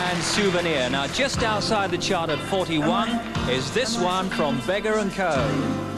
And souvenir. Now, just outside the chart at 41 is this one from Beggar Co.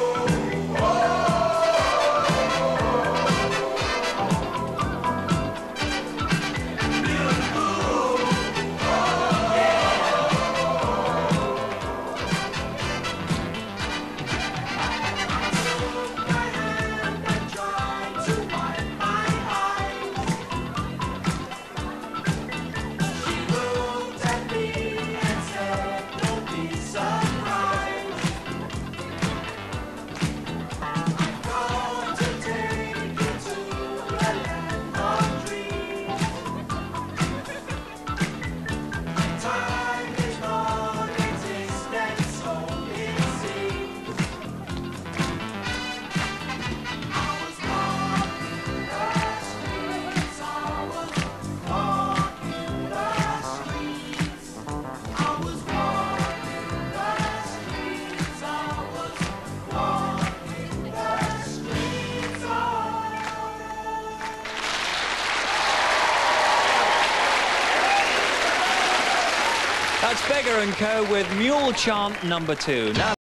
That's Beggar and Co. with Mule Chant number two. Now